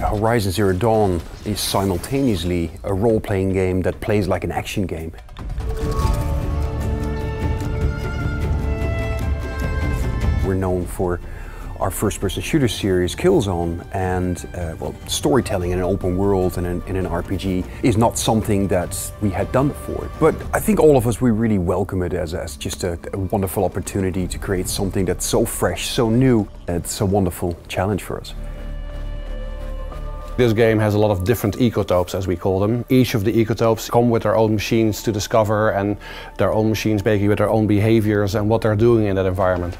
Horizon Zero Dawn is simultaneously a role-playing game that plays like an action game. We're known for our first-person shooter series, Killzone, and uh, well, storytelling in an open world and in, in, an RPG is not something that we had done before. But I think all of us, we really welcome it as, as just a, a wonderful opportunity to create something that's so fresh, so new. It's a wonderful challenge for us. This game has a lot of different ecotopes, as we call them. Each of the ecotopes come with their own machines to discover and their own machines basically with their own behaviors and what they're doing in that environment.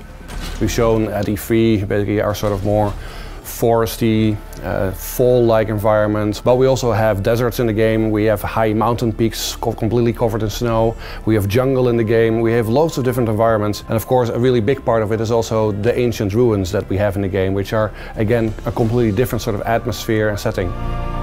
We've shown uh, at E3 basically our sort of more foresty, uh, fall-like environment. But we also have deserts in the game. We have high mountain peaks co completely covered in snow. We have jungle in the game. We have loads of different environments. And of course, a really big part of it is also the ancient ruins that we have in the game, which are, again, a completely different sort of atmosphere and setting.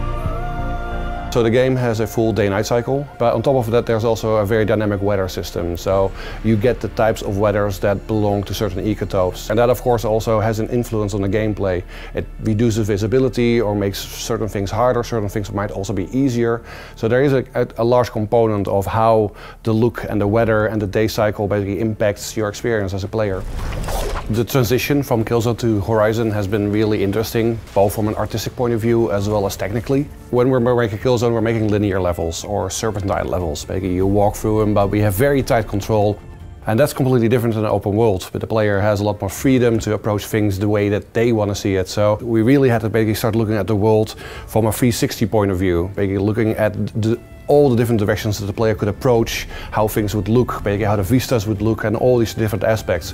So the game has a full day-night cycle, but on top of that there's also a very dynamic weather system. So you get the types of weathers that belong to certain ecotopes. And that of course also has an influence on the gameplay. It reduces visibility or makes certain things harder, certain things might also be easier. So there is a, a, a large component of how the look and the weather and the day cycle basically impacts your experience as a player. The transition from Killzone to Horizon has been really interesting, both from an artistic point of view as well as technically. When we're making Killzone we're making linear levels or serpentine levels. Maybe you walk through them, but we have very tight control. And that's completely different in an open world. But the player has a lot more freedom to approach things the way that they want to see it. So we really had to basically start looking at the world from a 360 point of view. Basically looking at the, all the different directions that the player could approach, how things would look, basically how the vistas would look, and all these different aspects.